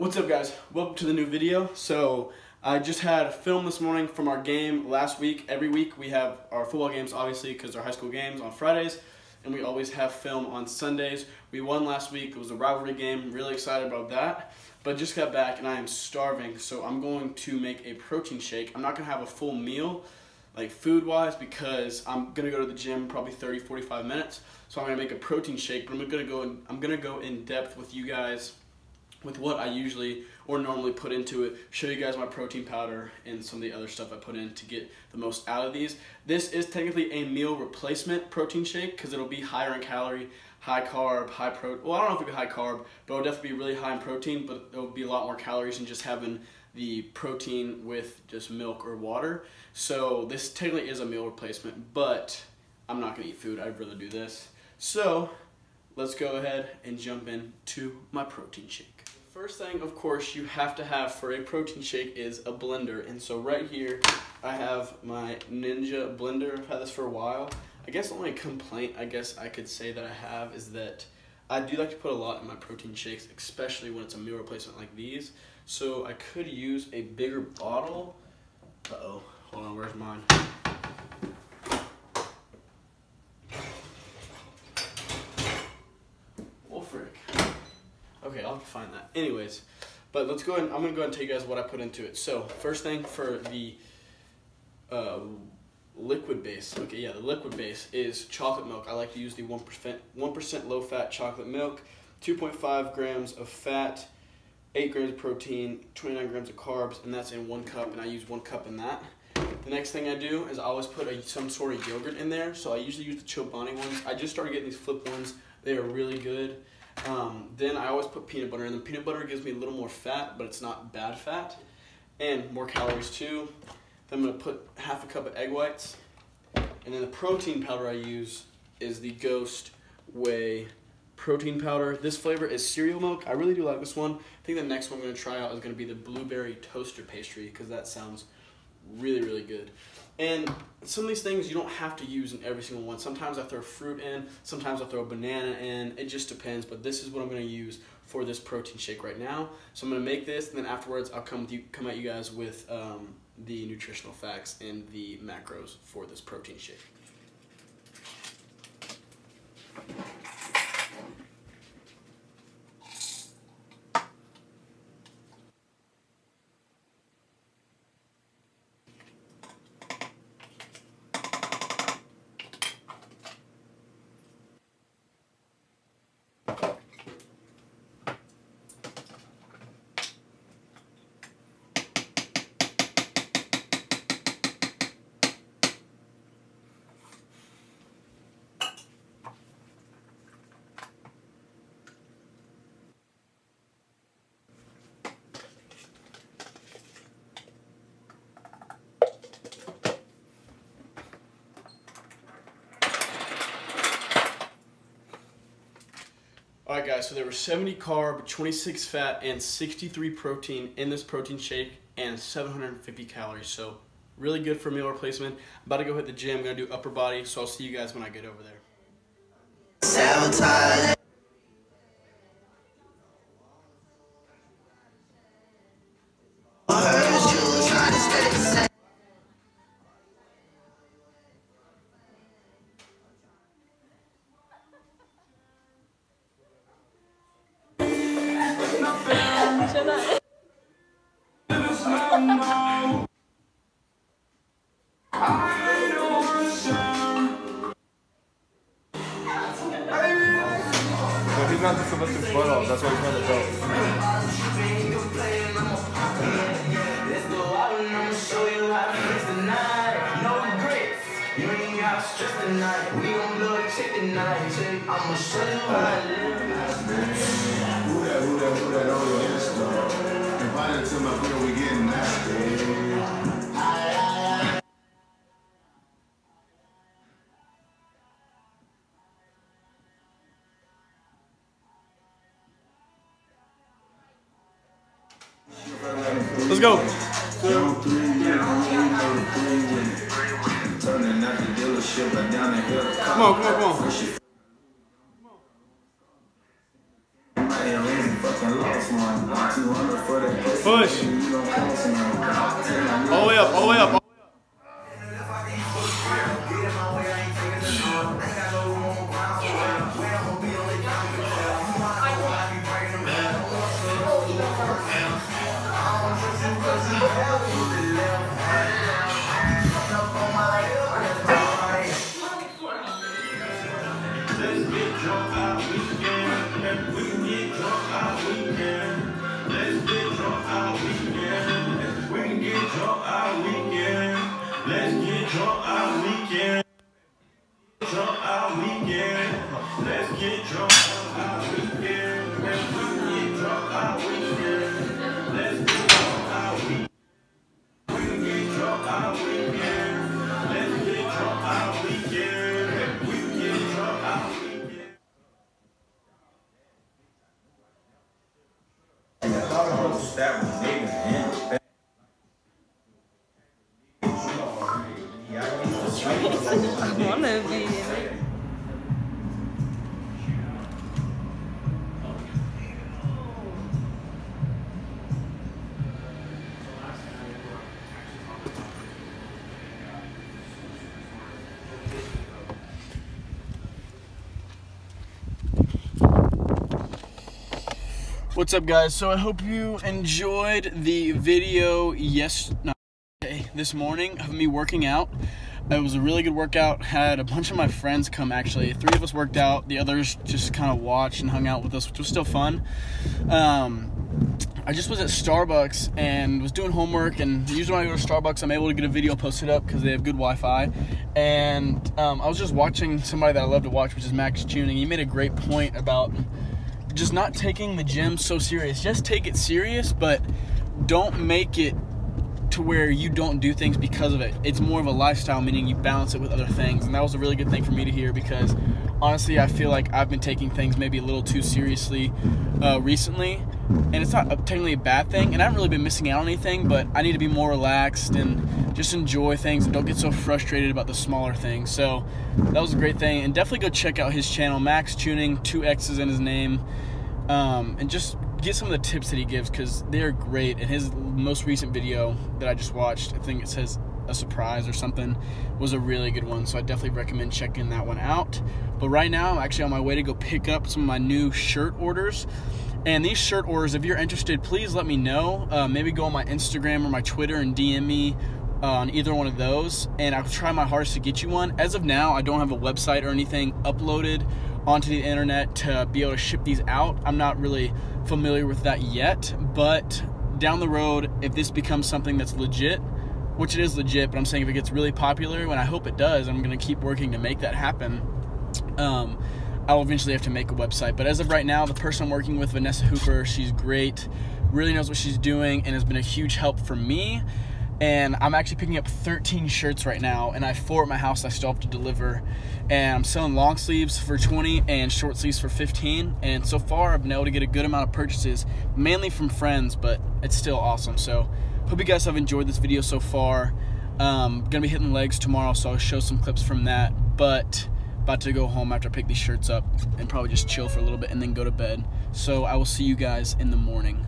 What's up guys? Welcome to the new video. So I just had a film this morning from our game last week. Every week we have our football games obviously because they're high school games on Fridays and we always have film on Sundays. We won last week. It was a rivalry game. Really excited about that. But just got back and I am starving so I'm going to make a protein shake. I'm not going to have a full meal like food wise because I'm gonna go to the gym probably 30 45 minutes so I'm gonna make a protein shake but I'm gonna go I'm gonna go in depth with you guys with what I usually or normally put into it, show you guys my protein powder and some of the other stuff I put in to get the most out of these. This is technically a meal replacement protein shake because it'll be higher in calorie, high carb, high protein. Well, I don't know if it'll be high carb, but it'll definitely be really high in protein, but it'll be a lot more calories than just having the protein with just milk or water. So this technically is a meal replacement, but I'm not gonna eat food. I'd rather do this. So let's go ahead and jump in to my protein shake. First thing, of course, you have to have for a protein shake is a blender. And so right here, I have my Ninja blender. I've had this for a while. I guess the only complaint I guess I could say that I have is that I do like to put a lot in my protein shakes, especially when it's a meal replacement like these. So I could use a bigger bottle. Uh-oh, hold on, where's mine? Okay, I'll find that. Anyways, but let's go ahead. I'm gonna go and tell you guys what I put into it. So first thing for the uh, liquid base. Okay, yeah, the liquid base is chocolate milk. I like to use the one percent one percent low fat chocolate milk. 2.5 grams of fat, 8 grams of protein, 29 grams of carbs, and that's in one cup, and I use one cup in that. The next thing I do is I always put a, some sort of yogurt in there. So I usually use the Chobani ones. I just started getting these flip ones. They are really good. Um, then I always put peanut butter in. The peanut butter gives me a little more fat, but it's not bad fat. And more calories too. Then I'm gonna put half a cup of egg whites. And then the protein powder I use is the Ghost Whey protein powder. This flavor is cereal milk. I really do like this one. I think the next one I'm gonna try out is gonna be the blueberry toaster pastry because that sounds really, really good. And some of these things you don't have to use in every single one. Sometimes I throw fruit in, sometimes I throw a banana in. It just depends, but this is what I'm gonna use for this protein shake right now. So I'm gonna make this, and then afterwards I'll come with you, come at you guys with um, the nutritional facts and the macros for this protein shake. Right, guys, so there were 70 carb, 26 fat, and 63 protein in this protein shake and 750 calories. So really good for meal replacement. I'm about to go hit the gym. I'm to do upper body, so I'll see you guys when I get over there. Chick. I'ma show you how I live. Who that, who that, who that, to my we getting nasty. Let's go. Come on, come on, come on. Push. All the way up, all the way up. I wanna be in it. What's up, guys? So I hope you enjoyed the video yes no, this morning of me working out. It was a really good workout. Had a bunch of my friends come actually. Three of us worked out. The others just kind of watched and hung out with us, which was still fun. Um, I just was at Starbucks and was doing homework. And usually when I go to Starbucks, I'm able to get a video posted up because they have good Wi-Fi. And um, I was just watching somebody that I love to watch, which is Maxx Chewning. He made a great point about just not taking the gym so serious. Just take it serious, but don't make it to where you don't do things because of it. It's more of a lifestyle, meaning you balance it with other things. And that was a really good thing for me to hear because honestly, I feel like I've been taking things maybe a little too seriously uh, recently. And it's not technically a bad thing. And I haven't really been missing out on anything, but I need to be more relaxed and just enjoy things and don't get so frustrated about the smaller things. So that was a great thing. And definitely go check out his channel, Maxx Chewning, two X's in his name. Um, and just get some of the tips that he gives because they're great. And his most recent video that I just watched, I think it says a surprise or something, was a really good one. So I definitely recommend checking that one out. But right now, I'm actually on my way to go pick up some of my new shirt orders. And these shirt orders, if you're interested, please let me know. Uh, maybe go on my Instagram or my Twitter and DM me uh, on either one of those, and I'll try my hardest to get you one. As of now, I don't have a website or anything uploaded onto the internet to be able to ship these out. I'm not really familiar with that yet, but down the road, if this becomes something that's legit, which it is legit, but I'm saying if it gets really popular, when I hope it does, I'm gonna keep working to make that happen. Um, I'll eventually have to make a website, but as of right now, the person I'm working with, Vanessa Hooper, she's great, really knows what she's doing, and has been a huge help for me and I'm actually picking up 13 shirts right now, and I have four at my house I still have to deliver. And I'm selling long sleeves for 20 and short sleeves for 15. And so far, I've been able to get a good amount of purchases, mainly from friends, but it's still awesome. So, hope you guys have enjoyed this video so far. Um, gonna be hitting legs tomorrow, so I'll show some clips from that. But about to go home after I pick these shirts up and probably just chill for a little bit and then go to bed. So I will see you guys in the morning.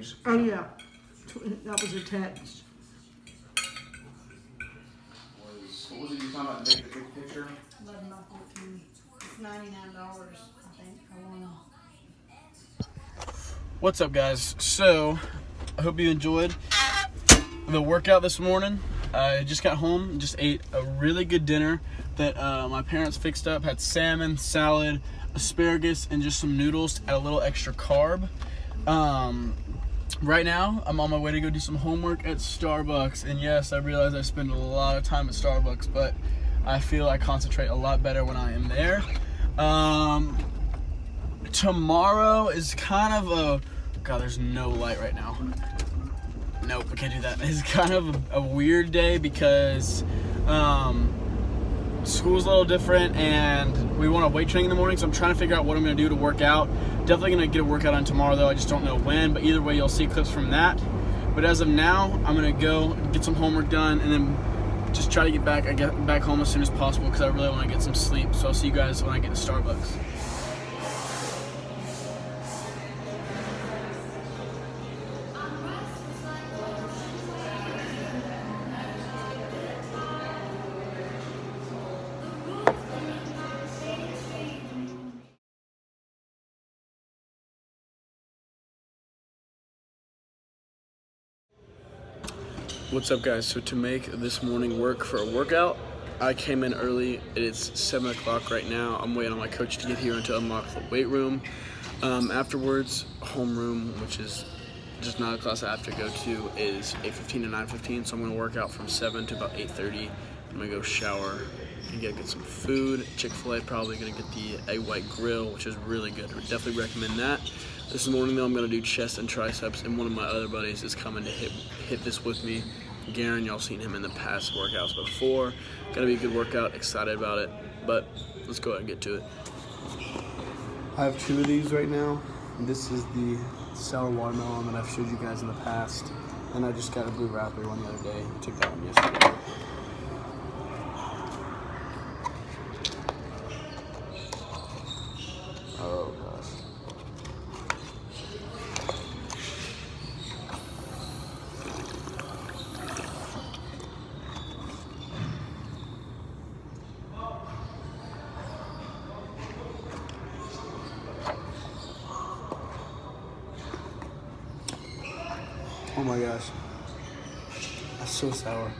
Midterm? Oh, yeah. That was a text. What was it you talking about? The big, big picture. Eleven by fourteen. It's ninety-nine dollars, I think. What's up, guys? So, I hope you enjoyed the workout this morning. I just got home, just ate a really good dinner that uh, my parents fixed up. Had salmon, salad, asparagus, and just some noodles. To add a little extra carb. Um, right now, I'm on my way to go do some homework at Starbucks. And yes, I realize I spend a lot of time at Starbucks, but I feel I concentrate a lot better when I am there. Um, tomorrow is kind of a god there's no light right now nope we can't do that it's kind of a, a weird day because um, school's a little different and we want to weight training in the morning so i'm trying to figure out what i'm going to do to work out definitely going to get a workout on tomorrow though i just don't know when but either way you'll see clips from that but as of now i'm going to go get some homework done and then just try to get back I get back home as soon as possible because I really want to get some sleep. So I'll see you guys when I get to Starbucks. What's up, guys? So to make this morning work for a workout, I came in early. It's seven o'clock right now. I'm waiting on my coach to get here and to unlock the weight room. Um, afterwards, homeroom, which is just not a class I have to go to, is 8:15 to 9:15. So I'm gonna work out from 7 to about 8:30. I'm gonna go shower and get, get some food. Chick-fil-A probably gonna get the egg white grill, which is really good. I would definitely recommend that. This morning though, I'm gonna do chest and triceps, and one of my other buddies is coming to hit hit this with me. Garen, y'all seen him in the past workouts before. Gonna be a good workout. Excited about it. But let's go ahead and get to it. I have two of these right now. This is the sour watermelon that I've showed you guys in the past, and I just got a blue raspberry one the other day. I Took that one yesterday. My gosh. That's so sour.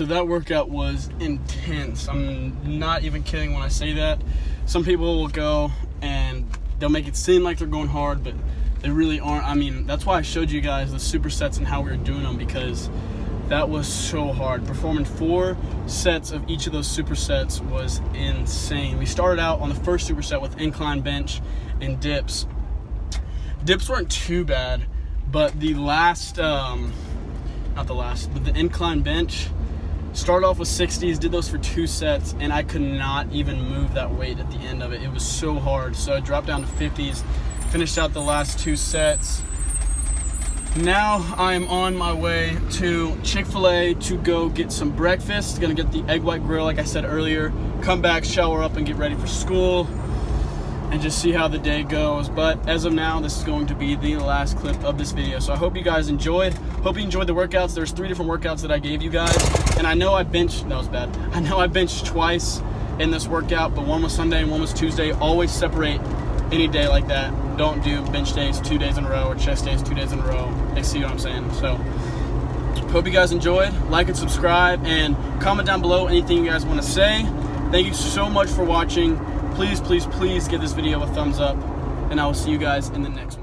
So that workout was intense. I'm not even kidding when I say that. Some people will go and they'll make it seem like they're going hard, but they really aren't. I mean, that's why I showed you guys the supersets and how we were doing them because that was so hard. Performing four sets of each of those supersets was insane. We started out on the first superset with incline bench and dips. Dips weren't too bad, but the last, um, not the last, but the incline bench started off with 60s, did those for two sets, and I could not even move that weight at the end of it. It was so hard. So I dropped down to 50s, finished out the last two sets. Now I'm on my way to Chick-fil-A to go get some breakfast. Gonna get the egg white grill like I said earlier. Come back, shower up, and get ready for school and just see how the day goes. But as of now, this is going to be the last clip of this video. So I hope you guys enjoyed. Hope you enjoyed the workouts. There's three different workouts that I gave you guys. And I know I benched, that was bad. I know I benched twice in this workout, but one was Sunday and one was Tuesday. Always separate any day like that. Don't do bench days two days in a row or chest days two days in a row. They see what I'm saying. So hope you guys enjoyed. Like and subscribe and comment down below anything you guys want to say. Thank you so much for watching please, please, please give this video a thumbs up, and I will see you guys in the next one.